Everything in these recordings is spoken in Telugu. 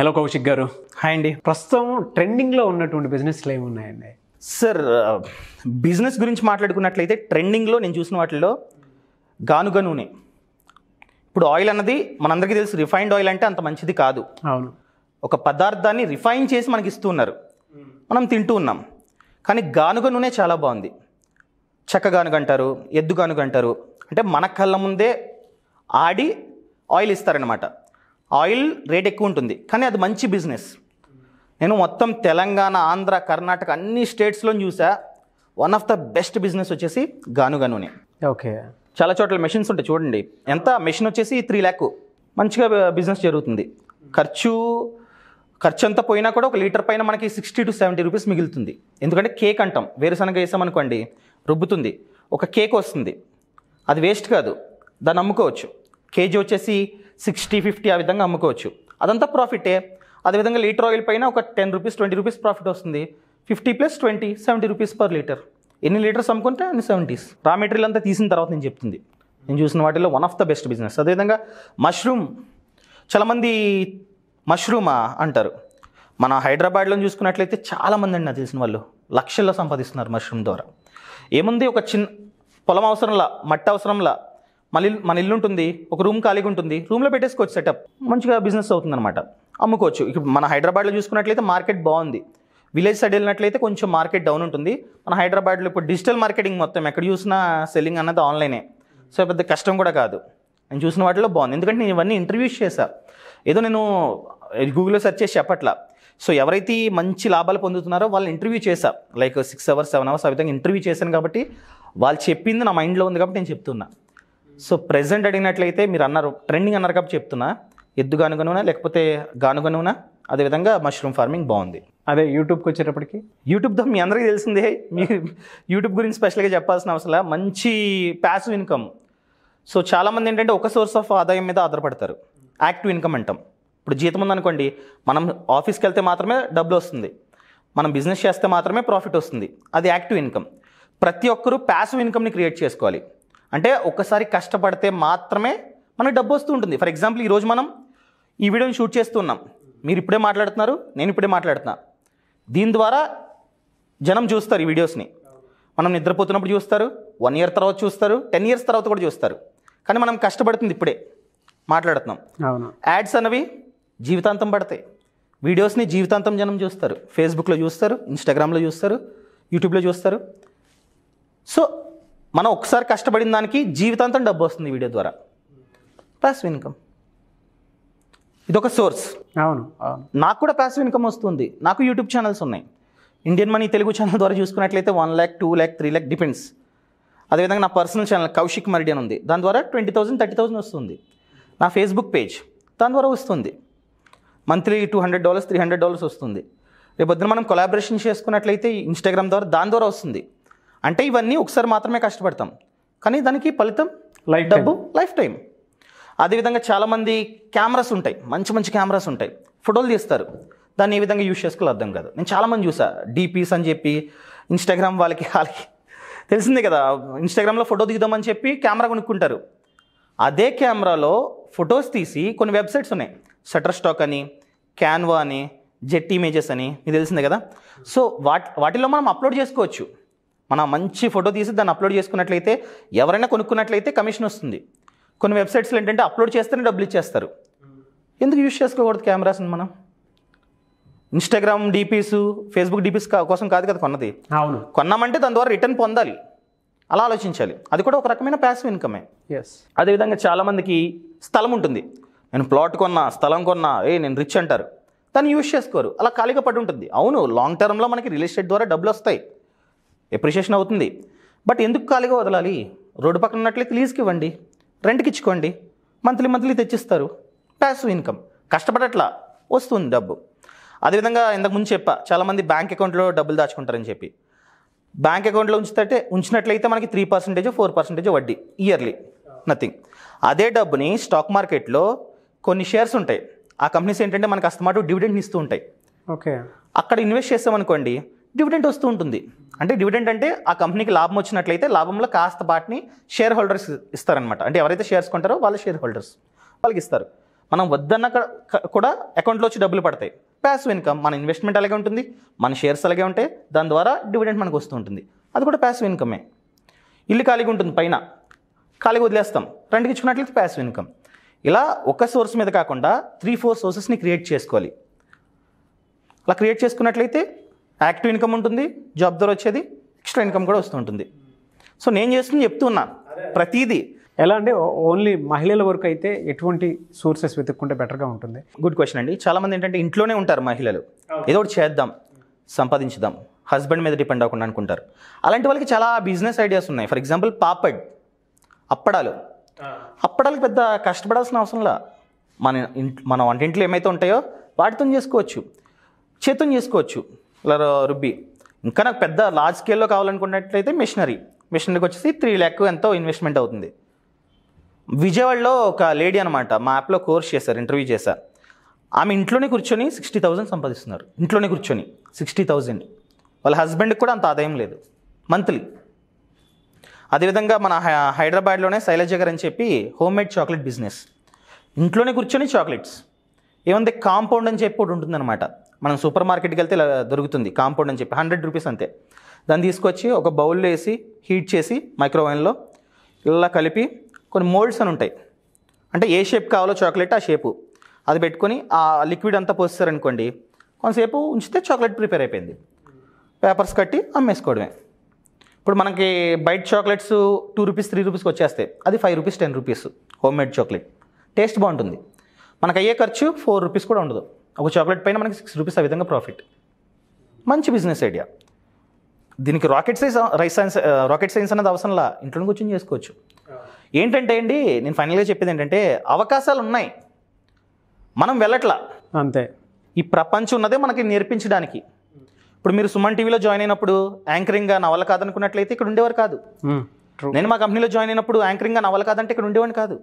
హలో కౌశిక్ గారు. హాయ్ అండి. ప్రస్తుతం ట్రెండింగ్లో ఉన్నటువంటి బిజినెస్లు ఏమి ఉన్నాయండి సార్ బిజినెస్ గురించి మాట్లాడుకున్నట్లయితే ట్రెండింగ్లో నేను చూసిన వాటిల్లో గానుగ నూనె. ఇప్పుడు ఆయిల్ అన్నది మనందరికీ తెలుసు రిఫైన్డ్ ఆయిల్ అంటే అంత మంచిది కాదు. అవును. ఒక పదార్థాన్ని రిఫైన్ చేసి మనకి ఇస్తూ ఉన్నారు. మనం తింటూ ఉన్నాం. కానీ గానుగ నూనె చాలా బాగుంది. చెక్క గానుగ అంటారు ఎద్దు గానుగ అంటారు. అంటే మన కళ్ళ ముందే ఆడి ఆయిల్ ఇస్తారనమాట ఆయిల్ రేట్ ఎక్కువ ఉంటుంది. కానీ అది మంచి బిజినెస్. నేను మొత్తం తెలంగాణ ఆంధ్ర కర్ణాటక అన్ని స్టేట్స్లో చూసా. One of the best business వచ్చేసి గానుగ నూనె. ఓకే. చాలా చోట్ల మెషిన్స్ ఉంటాయి చూడండి. ఎంత? మెషిన్ వచ్చేసి త్రీ ల్యాక్ మంచిగా బిజినెస్ జరుగుతుంది. ఖర్చు ఖర్చు అంతా పోయినా కూడా ఒక లీటర్ పైన మనకి సిక్స్టీ టు సెవెంటీ రూపీస్ మిగులుతుంది. ఎందుకంటే కేక్ అంటాం. వేరుశనగ వేసామనుకోండి రుబ్బుతుంది. ఒక కేక్ వస్తుంది. అది వేస్ట్ కాదు. దాన్ని అమ్ముకోవచ్చు. కేజీ వచ్చేసి సిక్స్టీ ఫిఫ్టీ ఆ విధంగా అమ్ముకోవచ్చు. అదంతా ప్రాఫిటే అదేవిధంగా లీటర్ ఆయిల్ పైన ఒక ten rupees twenty rupees profit వస్తుంది. Fifty plus twenty seventy rupees per litre. ఎన్ని లీటర్స్ అమ్ముకుంటే అన్ని సెవెంటీస్. రా మెటీరియల్ అంతా తీసిన తర్వాత నేను చెప్తుంది. నేను చూసిన వాటిలో one of the best business అదేవిధంగా మష్రూమ్ చాలామంది మష్రూమా అంటారు. మన హైదరాబాద్లో చూసుకున్నట్లయితే చాలామంది అండి నాకు తెలిసిన వాళ్ళు. లక్షల్లో సంపాదిస్తున్నారు మష్రూమ్ ద్వారా. ఏముంది ఒక చిన్న పొలం అవసరంలా మట్టి అవసరంలా మన ఇల్లు మన ఇల్లు ఉంటుంది ఒక రూమ్ ఖాళీగా ఉంటుంది రూమ్లో పెట్టేసుకోవచ్చు సెటప్ మంచిగా బిజినెస్ అవుతుందన్నమాట. అమ్ముకోవచ్చు. ఇప్పుడు మన హైదరాబాద్లో చూసుకున్నట్లయితే మార్కెట్ బాగుంది. విలేజ్ సైడ్ వెళ్ళినట్లయితే కొంచెం మార్కెట్ డౌన్ ఉంటుంది. మన హైదరాబాద్లో ఇప్పుడు డిజిటల్ మార్కెటింగ్ మొత్తం ఎక్కడ చూసినా సెల్లింగ్ అన్నది ఆన్లైనే సో పెద్ద కష్టం కూడా కాదు. నేను చూసిన వాటిలో బాగుంది. ఎందుకంటే నేను ఇవన్నీ ఇంటర్వ్యూస్ చేశా. ఏదో నేను గూగుల్లో సెర్చ్ చేసి చెప్పట్లా. సో ఎవరైతే మంచి లాభాలు పొందుతున్నారో వాళ్ళని ఇంటర్వ్యూ చేశా. Like six hours seven hours ఆ విధంగా ఇంటర్వ్యూ చేశాను కాబట్టి వాళ్ళు చెప్పింది నా మైండ్లో ఉంది కాబట్టి నేను చెప్తున్నా. సో ప్రెసెంట్ అడిగినట్లయితే మీరు అన్నారు ట్రెండింగ్ అన్నారు కాబట్టి చెప్తున్నా. ఎద్దు గానుగ నూనె లేకపోతే గానుగ నూనె అదేవిధంగా మష్రూమ్ ఫార్మింగ్ బాగుంది. అదే యూట్యూబ్కి వచ్చేటప్పటికి? యూట్యూబ్తో మీ అందరికీ తెలిసిందే. మీరు యూట్యూబ్ గురించి స్పెషల్గా చెప్పాల్సిన అవసరం. మంచి ప్యాసివ్ ఇన్కమ్ సో చాలామంది ఏంటంటే ఒక సోర్స్ ఆఫ్ ఆదాయం మీద ఆధారపడతారు. యాక్టివ్ ఇన్కమ్ అంటాం. ఇప్పుడు జీతం ఉందనుకోండి మనం ఆఫీస్కి వెళ్తే మాత్రమే డబ్బులు వస్తుంది. మనం బిజినెస్ చేస్తే మాత్రమే ప్రాఫిట్ వస్తుంది. అది యాక్టివ్ ఇన్కమ్ ప్రతి ఒక్కరూ ప్యాసివ్ ఇన్కమ్ని క్రియేట్ చేసుకోవాలి. అంటే ఒక్కసారి కష్టపడితే మాత్రమే మనకు డబ్బు వస్తూ ఉంటుంది. ఫర్ ఎగ్జాంపుల్ ఈరోజు మనం ఈ వీడియోని షూట్ చేస్తున్నాం మీరు ఇప్పుడే మాట్లాడుతున్నారు నేను ఇప్పుడే మాట్లాడుతున్నా. దీని ద్వారా జనం చూస్తారు ఈ వీడియోస్ని. మనం నిద్రపోతున్నప్పుడు చూస్తారు వన్ ఇయర్ తర్వాత చూస్తారు టెన్ ఇయర్స్ తర్వాత కూడా చూస్తారు. కానీ మనం కష్టపడుతుంది ఇప్పుడే మాట్లాడుతున్నాం. యాడ్స్ అన్నవి జీవితాంతం పడతాయి. వీడియోస్ని జీవితాంతం జనం చూస్తారు. ఫేస్బుక్లో చూస్తారు ఇన్స్టాగ్రామ్లో చూస్తారు యూట్యూబ్లో చూస్తారు. సో మనం ఒకసారి కష్టపడిన దానికి జీవితాంతం డబ్బు వస్తుంది ఈ వీడియో ద్వారా. ప్యాసివ్ ఇన్కమ్ ఇదొక సోర్స్. అవును అవును. నాకు కూడా ప్యాసివ్ ఇన్కమ్ వస్తుంది. నాకు యూట్యూబ్ ఛానల్స్ ఉన్నాయి. ఇండియన్ మనీ తెలుగు ఛానల్ ద్వారా చూసుకున్నట్లయితే one lakh two lakh three lakh depends అదేవిధంగా నా పర్సనల్ ఛానల్ కౌశిక్ మరిడి అని ఉంది. దాని ద్వారా ట్వంటీ థౌసండ్ థర్టీ థౌసండ్ వస్తుంది. నా ఫేస్బుక్ పేజ్ దాని ద్వారా వస్తుంది. Monthly two hundred dollars three hundred dollars వస్తుంది. రేపొద్దున మనం కొలాబరేషన్ చేసుకున్నట్లయితే ఇన్స్టాగ్రామ్ ద్వారా దాని ద్వారా వస్తుంది. అంటే ఇవన్నీ ఒకసారి మాత్రమే కష్టపడతాం. కానీ దానికి ఫలితం time. డబ్బు లైఫ్ టైం అదేవిధంగా చాలామంది కెమెరాస్ ఉంటాయి. మంచి మంచి కెమెరాస్ ఉంటాయి. ఫోటోలు తీస్తారు. దాన్ని ఏ విధంగా యూస్ చేసుకోవాలో అర్థం కాదు. నేను చాలామంది చూసా. డీపీస్ అని చెప్పి ఇన్స్టాగ్రామ్ వాళ్ళకి వాళ్ళకి. తెలిసిందే కదా ఇన్స్టాగ్రామ్లో ఫోటో దిగుదామని చెప్పి కెమెరా కొనుక్కుంటారు. అదే కెమెరాలో ఫొటోస్ తీసి కొన్ని వెబ్సైట్స్ ఉన్నాయి. షటర్ స్టాక్ అని క్యాన్వా అని జెట్ ఇమేజెస్ అని మీకు తెలిసిందే కదా. సో వాటి వాటిలో మనం అప్లోడ్ చేసుకోవచ్చు. మనం మంచి ఫోటో తీసి దాన్ని అప్లోడ్ చేసుకున్నట్లయితే ఎవరైనా కొనుక్కున్నట్లయితే కమిషన్ వస్తుంది. కొన్ని వెబ్సైట్స్లో ఏంటంటే అప్లోడ్ చేస్తేనే డబ్బులు ఇచ్చేస్తారు. ఎందుకు యూస్ చేసుకోకూడదు కెమెరాస్ని మనం? ఇన్స్టాగ్రామ్ డీపీస్ ఫేస్బుక్ డీపీస్ కోసం కాదు కదా కొన్నది. అవును. కొన్నామంటే దాని ద్వారా రిటర్న్ పొందాలి. అలా ఆలోచించాలి. అది కూడా ఒక రకమైన ప్యాసివ్ ఇన్కమే ఎస్ అదేవిధంగా చాలామందికి స్థలం ఉంటుంది. నేను ప్లాట్ కొన్నా స్థలం కొన్నా ఏ నేను రిచ్ అంటారు. దాన్ని యూజ్ చేసుకోరు. అలా ఖాళీగా పడి ఉంటుంది. అవును లాంగ్ టర్మ్లో మనకి రియల్ ఎస్టేట్ ద్వారా డబ్బులు వస్తాయి. ఎప్రిషియేషన్ అవుతుంది. బట్ ఎందుకు ఖాళీగా వదలాలి? రోడ్డు పక్కన ఉన్నట్లయితే లీజ్కి ఇవ్వండి. రెంట్కి ఇచ్చుకోండి. మంత్లీ మంత్లీ తెచ్చిస్తారు. ప్యాసివ్ ఇన్కమ్ కష్టపడట్లా. వస్తుంది డబ్బు. అదేవిధంగా ఇంతకు ముందు చెప్పా చాలామంది బ్యాంక్ అకౌంట్లో డబ్బులు దాచుకుంటారని చెప్పి. బ్యాంక్ అకౌంట్లో ఉంచితే ఉంచినట్లయితే మనకి త్రీ పర్సెంటేజ్ ఫోర్ పర్సెంటేజ్ వడ్డీ. ఇయర్లీ నథింగ్ అదే డబ్బుని స్టాక్ మార్కెట్లో కొన్ని షేర్స్ ఉంటాయి. ఆ కంపెనీస్ ఏంటంటే మనకు అస్తమాటు డివిడెండ్ ఇస్తూ ఉంటాయి. ఓకే అక్కడ ఇన్వెస్ట్ చేస్తామనుకోండి డివిడెంట్ వస్తూ ఉంటుంది. అంటే డివిడెంట్ అంటే ఆ కంపెనీకి లాభం వచ్చినట్లయితే లాభంలో కాస్త పాటిని షేర్ హోల్డర్స్ ఇస్తారనమాట అంటే ఎవరైతే షేర్స్ కొంటారో వాళ్ళ షేర్ హోల్డర్స్ వాళ్ళకి ఇస్తారు. మనం వద్దన్న కూడా అకౌంట్లో వచ్చి డబ్బులు పడతాయి. ప్యాసివ్ ఇన్కమ్ మన ఇన్వెస్ట్మెంట్ అలాగే ఉంటుంది మన షేర్స్ అలాగే ఉంటాయి. దాని ద్వారా డివిడెంట్ మనకు వస్తూ ఉంటుంది. అది కూడా ప్యాసివ్ ఇన్కమే ఇల్లు ఖాళీగా ఉంటుంది పైన ఖాళీగా వదిలేస్తాం. రెంట్కి ఇచ్చుకున్నట్లయితే ప్యాసివ్ ఇన్కమ్ ఇలా ఒక సోర్స్ మీద కాకుండా త్రీ ఫోర్ సోర్సెస్ని క్రియేట్ చేసుకోవాలి. అలా క్రియేట్ చేసుకున్నట్లయితే యాక్టివ్ ఇన్కమ్ ఉంటుంది జాబ్ ద్వారా వచ్చేది ఎక్స్ట్రా ఇన్కమ్ కూడా వస్తూ ఉంటుంది. సో నేను చేస్తుంది చెప్తున్నా ప్రతిదీ. ఎలా అంటే ఓన్లీ మహిళల వరకు అయితే ఎటువంటి సోర్సెస్ వెతుక్కుంటే బెటర్గా ఉంటుంది. గుడ్ క్వశ్చన్ అండి. చాలామంది ఏంటంటే ఇంట్లోనే ఉంటారు మహిళలు. ఏదో ఒకటి చేద్దాం సంపాదించుదాం హస్బెండ్ మీద డిపెండ్ అవ్వకుండా అనుకుంటారు. అలాంటి వాళ్ళకి చాలా బిజినెస్ ఐడియాస్ ఉన్నాయి. ఫర్ ఎగ్జాంపుల్ పాపడ్ అప్పడాలు. అప్పడాలకు పెద్ద కష్టపడాల్సిన అవసరంలా మన ఇంట్ మన వంటింట్లో ఏమైతే ఉంటాయో వాటితో చేసుకోవచ్చు చేతితో చేసుకోవచ్చు. ఇలా రుబ్బి. ఇంకా నాకు పెద్ద లార్జ్ స్కేల్లో కావాలనుకున్నట్లయితే మిషనరీ మిషనరీకి వచ్చేసి త్రీ ల్యాక్ ఎంతో ఇన్వెస్ట్మెంట్ అవుతుంది. విజయవాడలో ఒక లేడీ అనమాట మా యాప్లో కోర్స్ చేశారు ఇంటర్వ్యూ చేశారు ఆమె ఇంట్లోనే కూర్చొని సిక్స్టీ థౌజండ్ సంపాదిస్తున్నారు. ఇంట్లోనే కూర్చొని సిక్స్టీ థౌజండ్ వాళ్ళ హస్బెండ్కి కూడా అంత ఆదాయం లేదు. మంత్లీ అదేవిధంగా మన హై- హైదరాబాద్లోనే శైలజ గారు అని చెప్పి హోమ్ మేడ్ చాక్లెట్ బిజినెస్ ఇంట్లోనే కూర్చొని చాక్లెట్స్ ఏముంది కాంపౌండ్ అని చెప్పి ఒకటి ఉంటుందన్నమాట. మనం సూపర్ మార్కెట్కి వెళ్తే ఇలా దొరుకుతుంది కాంపౌండ్ అని చెప్పి హండ్రెడ్ రూపీస్ అంతే. దాన్ని తీసుకొచ్చి ఒక బౌల్లో వేసి హీట్ చేసి మైక్రోవేవ్లో ఇలా కలిపి కొన్ని మోల్డ్స్ అని ఉంటాయి. అంటే ఏ షేప్ కావాలో చాక్లెట్ ఆ షేపు. అది పెట్టుకొని ఆ లిక్విడ్ అంతా పోస్తారనుకోండి కొంతసేపు ఉంచితే చాక్లెట్ ప్రిపేర్ అయిపోయింది. పేపర్స్ కట్టి అమ్మేసుకోవడమే. ఇప్పుడు మనకి బయట చాక్లెట్స్ టూ రూపీస్ త్రీ రూపీస్కి వచ్చేస్తాయి. అది five rupees ten rupees home made chocolate. Taste బాగుంటుంది. మనకు అయ్యే ఖర్చు ఫోర్ రూపీస్ కూడా ఉండదు. ఒక చాక్లెట్ పైన మనకి సిక్స్ రూపీస్ ఆ విధంగా ప్రాఫిట్ మంచి బిజినెస్ ఐడియా దీనికి rocket science rice science rocket science అనేది అవసరంలా ఇంట్లో కూర్చొని చేసుకోవచ్చు. ఏంటంటే అండి నేను ఫైనల్గా చెప్పేది ఏంటంటే అవకాశాలు ఉన్నాయి. మనం వెళ్ళట్లా. అంతే. ఈ ప్రపంచం ఉన్నదే మనకి నేర్పించడానికి. ఇప్పుడు మీరు సుమన్ టీవీలో జాయిన్ అయినప్పుడు యాంకరింగ్గా నవల కాదనుకున్నట్లయితే ఇక్కడ ఉండేవారు కాదు. నేను మా కంపెనీలో జాయిన్ అయినప్పుడు యాంకరింగ్గా నవల కాదంటే ఇక్కడ ఉండేవాడిని కాదు.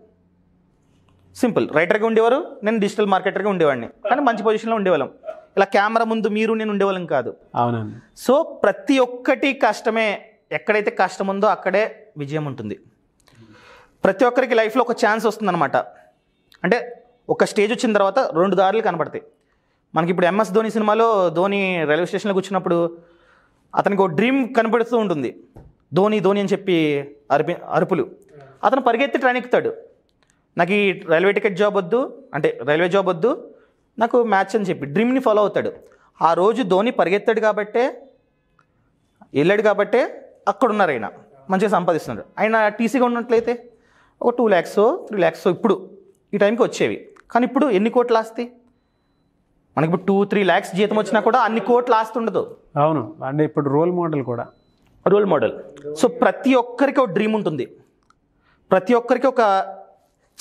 సింపుల్. రైటర్గా ఉండేవారు నేను డిజిటల్ మార్కెటర్గా ఉండేవాడిని. కానీ మంచి పొజిషన్లో ఉండేవాళ్ళం. ఇలా కెమెరా ముందు మీరు నేను ఉండేవాళ్ళం కాదు. అవునండి. సో ప్రతి ఒక్కటి కష్టమే. ఎక్కడైతే కష్టం ఉందో అక్కడే విజయం ఉంటుంది. ప్రతి ఒక్కరికి లైఫ్లో ఒక ఛాన్స్ వస్తుందన్నమాట. అంటే ఒక స్టేజ్ వచ్చిన తర్వాత రెండు దారులు కనపడతాయి. మనకి ఇప్పుడు ఎంఎస్ ధోని సినిమాలో ధోని రైల్వే స్టేషన్లో కూర్చున్నప్పుడు అతనికి ఒక డ్రీమ్ కనపడుతూ ఉంటుంది. ధోని ధోని అని చెప్పి అరిపి అరుపులు. అతను పరిగెత్తి ట్రైన్ ఎక్కుతాడు. నాకు ఈ రైల్వే టికెట్ జాబ్ వద్దు అంటే రైల్వే జాబ్ వద్దు నాకు మ్యాచ్ అని చెప్పి డ్రీమ్ని ఫాలో అవుతాడు. ఆ రోజు ధోని పరిగెత్తాడు కాబట్టే వెళ్ళాడు కాబట్టే అక్కడ ఉన్నారు ఆయన మంచిగా సంపాదిస్తున్నాడు. ఆయన టీసీగా ఉన్నట్లయితే ఒక టూ ల్యాక్స్ త్రీ ల్యాక్స్ ఇప్పుడు ఈ టైంకి వచ్చేవి. కానీ ఇప్పుడు ఎన్ని కోట్లు ఆస్తాయి మనకి ఇప్పుడు టూ త్రీ ల్యాక్స్ జీతం వచ్చినా కూడా అన్ని కోట్లు ఆస్తి ఉండదు. అవును అంటే ఇప్పుడు రోల్ మోడల్ కూడా. రోల్ మోడల్ సో ప్రతి ఒక్కరికి ఒక డ్రీమ్ ఉంటుంది. ప్రతి ఒక్కరికి ఒక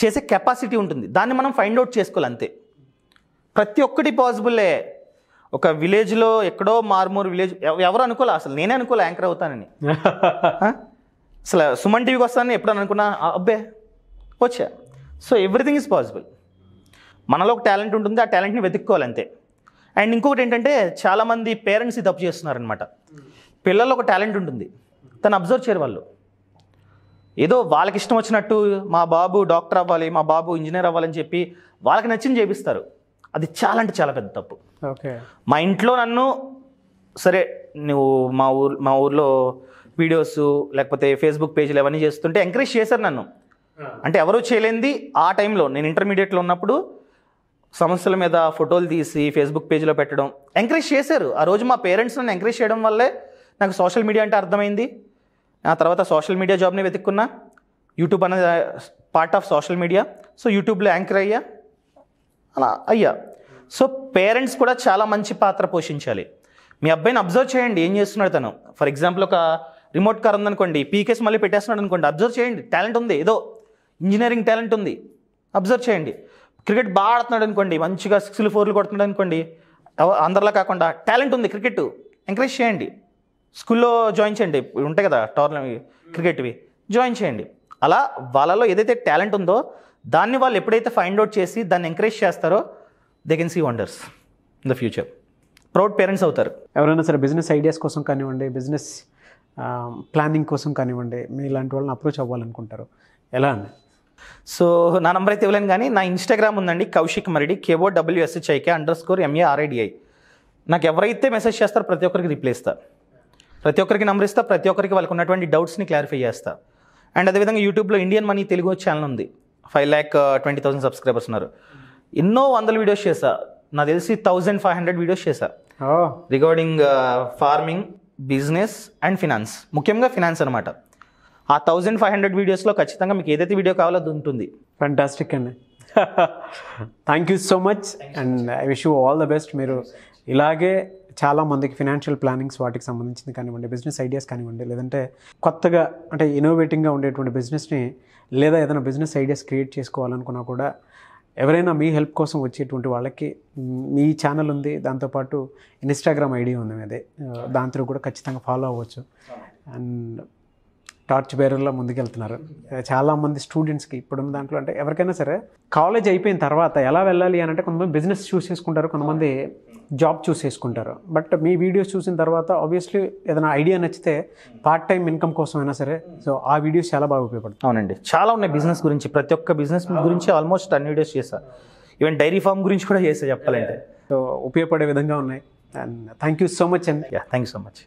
చేసే కెపాసిటీ ఉంటుంది. దాన్ని మనం ఫైండ్ అవుట్ చేసుకోవాలి అంతే. ప్రతి ఒక్కటి పాసిబుల్లే ఒక విలేజ్లో ఎక్కడో మారుమూరు విలేజ్ ఎవ- ఎవరు అనుకోలే అసలు నేనే అనుకోలే యాంకర్ అవుతానని? అసలు సుమన్ టీవీకి వస్తానని ఎప్పుడు అనుకున్నా అబ్బే వచ్చా. సో ఎవ్రీథింగ్ ఈజ్ పాసిబుల్ మనలో ఒక టాలెంట్ ఉంటుంది ఆ టాలెంట్ని వెతుక్కోవాలి అంతే. అండ్ ఇంకొకటి ఏంటంటే చాలామంది పేరెంట్స్ తప్పు చేస్తున్నారనమాట పిల్లల్లో ఒక టాలెంట్ ఉంటుంది. తను అబ్జర్వ్ చేయరు వాళ్ళు. ఏదో వాళ్ళకి ఇష్టం వచ్చినట్టు మా బాబు డాక్టర్ అవ్వాలి మా బాబు ఇంజనీర్ అవ్వాలని చెప్పి వాళ్ళకి నచ్చింది చేపిస్తారు. అది చాలా అంటే చాలా పెద్ద తప్పు. ఓకే. మా ఇంట్లో నన్ను సరే నువ్వు మా ఊర్ మా ఊర్లో వీడియోస్ లేకపోతే ఫేస్బుక్ పేజీలు అవన్నీ చేస్తుంటే ఎంకరేజ్ చేశారు నన్ను. అంటే ఎవరూ చేయలేంది ఆ టైంలో. నేను ఇంటర్మీడియట్లో ఉన్నప్పుడు సమస్యల మీద ఫోటోలు తీసి ఫేస్బుక్ పేజీలో పెట్టడం ఎంకరేజ్ చేశారు. ఆ రోజు మా పేరెంట్స్ నన్ను ఎంకరేజ్ చేయడం వల్లే నాకు సోషల్ మీడియా అంటే అర్థమైంది. ఆ తర్వాత సోషల్ మీడియా జాబ్ని వెతుక్కున్నా. యూట్యూబ్ అనేది part of social media so యూట్యూబ్లో యాంకర్ అయ్యా. అలా అయ్యా. సో పేరెంట్స్ కూడా చాలా మంచి పాత్ర పోషించాలి. మీ అబ్బాయిని అబ్జర్వ్ చేయండి ఏం చేస్తున్నాడు తను. ఫర్ ఎగ్జాంపుల్ ఒక రిమోట్ కార్ ఉందనుకోండి పీకేస్ మళ్ళీ పెట్టేస్తున్నాడు అనుకోండి అబ్జర్వ్ చేయండి. టాలెంట్ ఉంది ఏదో ఇంజనీరింగ్ టాలెంట్ ఉంది. అబ్జర్వ్ చేయండి. క్రికెట్ బాగా ఆడుతున్నాడు అనుకోండి మంచిగా సిక్స్లు ఫోర్లు కొడుతున్నాడు అనుకోండి అందరిలా కాకుండా టాలెంట్ ఉంది క్రికెట్ ఎంకరేజ్ చేయండి. స్కూల్లో జాయిన్ చేయండి. ఉంటాయి కదా టోర్నమెంట్ క్రికెట్వి జాయిన్ చేయండి. అలా వాళ్ళలో ఏదైతే టాలెంట్ ఉందో దాన్ని వాళ్ళు ఎప్పుడైతే ఫైండ్ అవుట్ చేసి దాన్ని ఎంకరేజ్ చేస్తారో they can see wonders in the future. Proud parents అవుతారు. ఎవరైనా సరే బిజినెస్ ఐడియాస్ కోసం కానివ్వండి బిజినెస్ ప్లానింగ్ కోసం కానివ్వండి మీ ఇలాంటి వాళ్ళని అప్రోచ్ అవ్వాలనుకుంటారు. ఎలా అండి? సో నా నంబర్ అయితే ఇవ్వలేను కానీ నా ఇన్స్టాగ్రామ్ ఉందండి Kaushik Maridi కేవో W S H I K underscore M A R I D I నాకు ఎవరైతే మెసేజ్ చేస్తారో ప్రతి ఒక్కరికి రిప్లై ఇస్తా. ప్రతి ఒక్కరికి నంబర్ ఇస్తా ప్రతి ఒక్కరికి వాళ్ళకి ఉన్నటువంటి డౌట్స్ని క్లారిఫై చేస్తా. అండ్ అదేవిధంగా యూట్యూబ్లో ఇండియన్ మనీ తెలుగు ఛానల్ ఉంది. Five lakh twenty thousand subscribers ఉన్నారు. ఎన్నో వందల వీడియోస్ చేశా. నాకు తెలిసి థౌజండ్ ఫైవ్ హండ్రెడ్ వీడియోస్ చేశా. Regarding farming business and finance ముఖ్యంగా ఫినాన్స్ అనమాట ఆ థౌజండ్ ఫైవ్ హండ్రెడ్ వీడియోస్లో ఖచ్చితంగా మీకు ఏదైతే వీడియో కావాలో అది ఉంటుంది. ఫ్యాంటాస్టిక్ అండి. Thank you so much and I wish you all the best మీరు ఇలాగే చాలామందికి ఫినాన్షియల్ ప్లానింగ్స్ వాటికి సంబంధించింది కానివ్వండి బిజినెస్ ఐడియాస్ కానివ్వండి లేదంటే కొత్తగా అంటే ఇన్నోవేటింగ్గా ఉండేటువంటి బిజినెస్ని లేదా ఏదైనా బిజినెస్ ఐడియాస్ క్రియేట్ చేసుకోవాలనుకున్నా కూడా ఎవరైనా మీ హెల్ప్ కోసం వచ్చేటువంటి వాళ్ళకి మీ ఛానల్ ఉంది దాంతోపాటు ఇన్స్టాగ్రామ్ ఐడి ఉంది మీదే. దాంతో కూడా ఖచ్చితంగా ఫాలో అవ్వచ్చు. అండ్ టార్చ్ బేరర్లో ముందుకెళ్తున్నారు. చాలామంది స్టూడెంట్స్కి ఇప్పుడున్న దాంట్లో అంటే ఎవరికైనా సరే కాలేజ్ అయిపోయిన తర్వాత ఎలా వెళ్ళాలి అని అంటే కొంతమంది బిజినెస్ చూస్ చేసుకుంటారు కొంతమంది జాబ్ చూస్ చేసుకుంటారు. బట్ మీ వీడియోస్ చూసిన తర్వాత ఆబ్వియస్లీ ఏదైనా ఐడియా నచ్చితే పార్ట్ టైం ఇన్కమ్ కోసం అయినా సరే సో ఆ వీడియోస్ చాలా బాగా ఉపయోగపడతాయి. అవునండి. చాలా ఉన్నాయి బిజినెస్ గురించి. ప్రతి ఒక్క బిజినెస్ గురించి ఆల్మోస్ట్ అన్ని వీడియోస్ చేశా. ఈవెన్ డైరీ ఫార్మ్ గురించి కూడా చేసా చెప్పాలంటే. సో ఉపయోగపడే విధంగా ఉన్నాయి. And thank you so much అండి yeah thank you so much